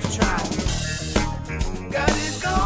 left track. God is gone.